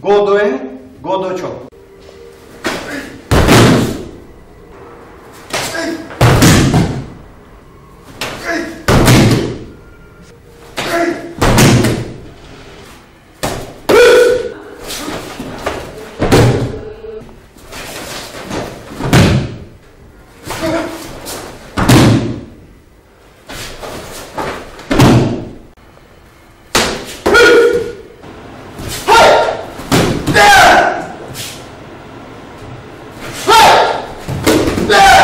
Godo je, godo čo? Yeah!